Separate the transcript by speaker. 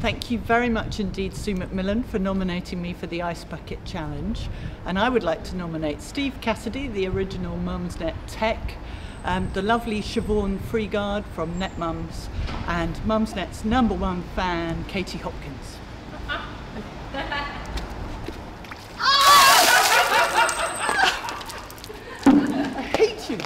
Speaker 1: Thank you very much indeed, Sue McMillan, for nominating me for the Ice Bucket Challenge. And I would like to nominate Steve Cassidy, the original Mumsnet Tech, um, the lovely Siobhan Freegard from NetMums, and Mumsnet's number one fan, Katie Hopkins. I hate you.